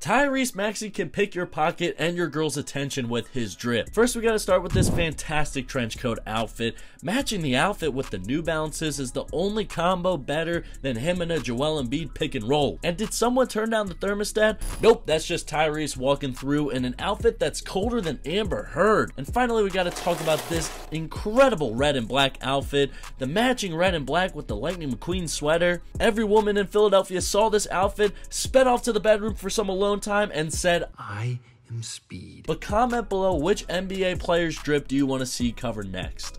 Tyrese Maxey can pick your pocket and your girl's attention with his drip. First, we gotta start with this fantastic trench coat outfit. Matching the outfit with the New Balances is the only combo better than him and a Joel Embiid pick and roll. And did someone turn down the thermostat? Nope, that's just Tyrese walking through in an outfit that's colder than Amber Heard. And finally, we gotta talk about this incredible red and black outfit. The matching red and black with the Lightning McQueen sweater. Every woman in Philadelphia saw this outfit, sped off to the bedroom for some alone alone time and said, I am speed. But comment below which NBA player's drip do you want to see covered next.